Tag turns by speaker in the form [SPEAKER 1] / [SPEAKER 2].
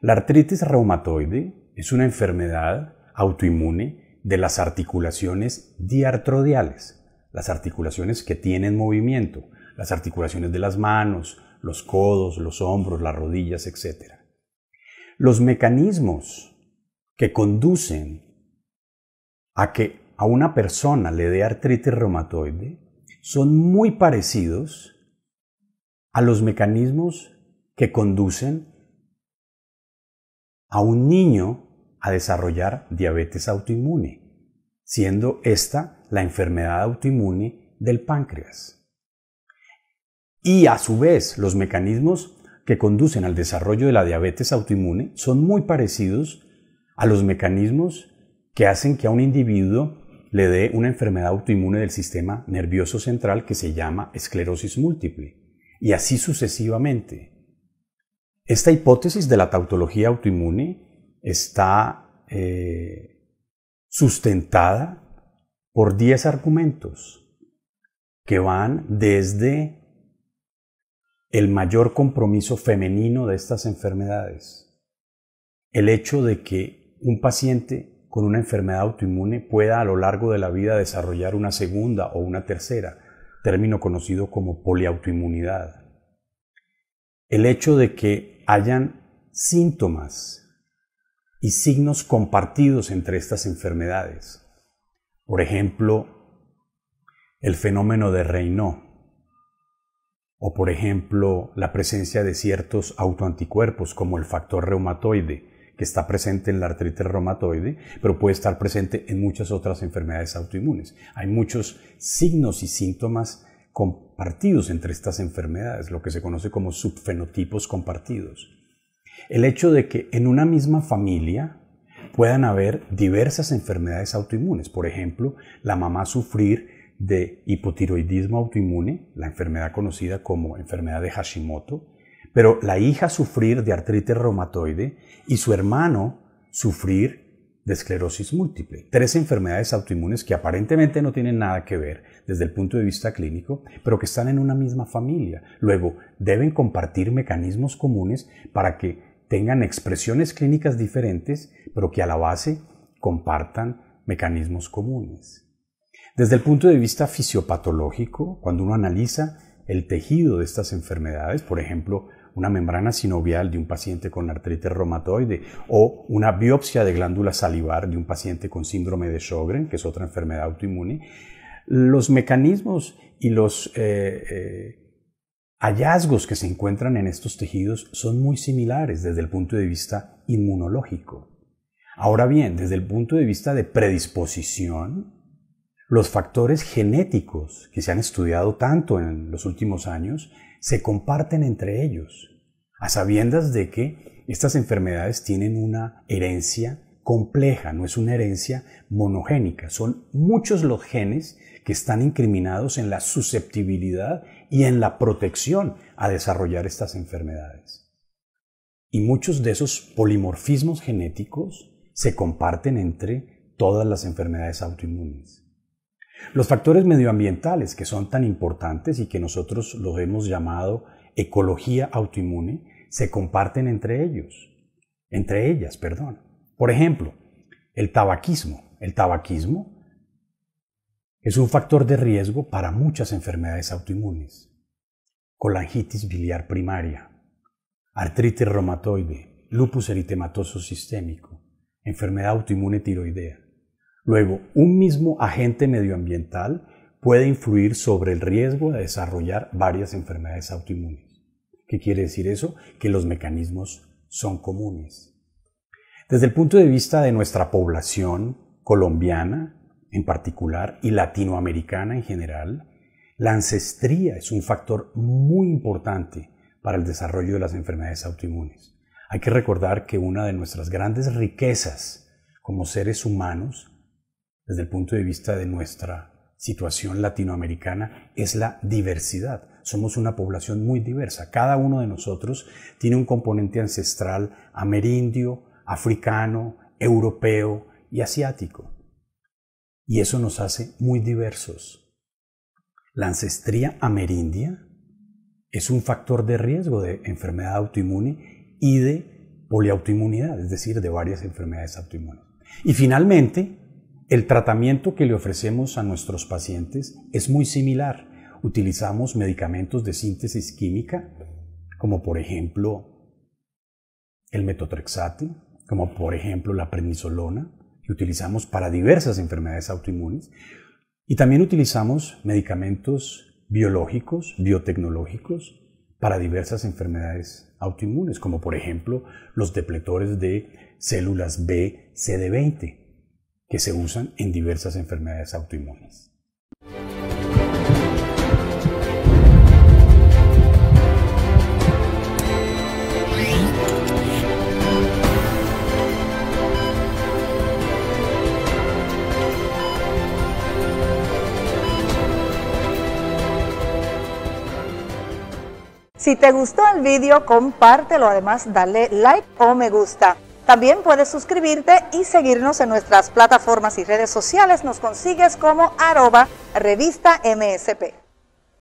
[SPEAKER 1] La artritis reumatoide es una enfermedad autoinmune de las articulaciones diartrodiales, las articulaciones que tienen movimiento, las articulaciones de las manos, los codos, los hombros, las rodillas, etc. Los mecanismos que conducen a que a una persona le dé artritis reumatoide son muy parecidos a los mecanismos que conducen a un niño a desarrollar diabetes autoinmune, siendo esta la enfermedad autoinmune del páncreas. Y a su vez, los mecanismos que conducen al desarrollo de la diabetes autoinmune son muy parecidos a los mecanismos que hacen que a un individuo le dé una enfermedad autoinmune del sistema nervioso central que se llama esclerosis múltiple, y así sucesivamente. Esta hipótesis de la tautología autoinmune está eh, sustentada por 10 argumentos que van desde el mayor compromiso femenino de estas enfermedades, el hecho de que un paciente con una enfermedad autoinmune pueda a lo largo de la vida desarrollar una segunda o una tercera, término conocido como poliautoinmunidad. El hecho de que hayan síntomas y signos compartidos entre estas enfermedades. Por ejemplo, el fenómeno de Raynaud o por ejemplo la presencia de ciertos autoanticuerpos como el factor reumatoide que está presente en la artritis reumatoide, pero puede estar presente en muchas otras enfermedades autoinmunes. Hay muchos signos y síntomas compartidos entre estas enfermedades, lo que se conoce como subfenotipos compartidos. El hecho de que en una misma familia puedan haber diversas enfermedades autoinmunes, por ejemplo, la mamá sufrir de hipotiroidismo autoinmune, la enfermedad conocida como enfermedad de Hashimoto, pero la hija sufrir de artritis reumatoide y su hermano sufrir de esclerosis múltiple. Tres enfermedades autoinmunes que aparentemente no tienen nada que ver desde el punto de vista clínico, pero que están en una misma familia. Luego, deben compartir mecanismos comunes para que tengan expresiones clínicas diferentes, pero que a la base compartan mecanismos comunes. Desde el punto de vista fisiopatológico, cuando uno analiza el tejido de estas enfermedades, por ejemplo, una membrana sinovial de un paciente con artritis reumatoide o una biopsia de glándula salivar de un paciente con síndrome de Sjögren, que es otra enfermedad autoinmune, los mecanismos y los eh, eh, hallazgos que se encuentran en estos tejidos son muy similares desde el punto de vista inmunológico. Ahora bien, desde el punto de vista de predisposición, los factores genéticos que se han estudiado tanto en los últimos años se comparten entre ellos, a sabiendas de que estas enfermedades tienen una herencia compleja, no es una herencia monogénica, son muchos los genes que están incriminados en la susceptibilidad y en la protección a desarrollar estas enfermedades. Y muchos de esos polimorfismos genéticos se comparten entre todas las enfermedades autoinmunes. Los factores medioambientales que son tan importantes y que nosotros los hemos llamado ecología autoinmune se comparten entre ellos, entre ellas, perdón. Por ejemplo, el tabaquismo. El tabaquismo es un factor de riesgo para muchas enfermedades autoinmunes. Colangitis biliar primaria, artritis reumatoide, lupus eritematoso sistémico, enfermedad autoinmune tiroidea. Luego, un mismo agente medioambiental puede influir sobre el riesgo de desarrollar varias enfermedades autoinmunes. ¿Qué quiere decir eso? Que los mecanismos son comunes. Desde el punto de vista de nuestra población colombiana en particular y latinoamericana en general, la ancestría es un factor muy importante para el desarrollo de las enfermedades autoinmunes. Hay que recordar que una de nuestras grandes riquezas como seres humanos desde el punto de vista de nuestra situación latinoamericana es la diversidad. Somos una población muy diversa. Cada uno de nosotros tiene un componente ancestral amerindio, africano, europeo y asiático. Y eso nos hace muy diversos. La ancestría amerindia es un factor de riesgo de enfermedad autoinmune y de poliautoinmunidad, es decir, de varias enfermedades autoinmunes. Y finalmente, el tratamiento que le ofrecemos a nuestros pacientes es muy similar. Utilizamos medicamentos de síntesis química, como por ejemplo el metotrexate, como por ejemplo la prednisolona, que utilizamos para diversas enfermedades autoinmunes. Y también utilizamos medicamentos biológicos, biotecnológicos, para diversas enfermedades autoinmunes, como por ejemplo los depletores de células B CD20, que se usan en diversas enfermedades autoinmunes.
[SPEAKER 2] Si te gustó el vídeo, compártelo, además dale like o me gusta. También puedes suscribirte y seguirnos en nuestras plataformas y redes sociales. Nos consigues como arroba revista MSP.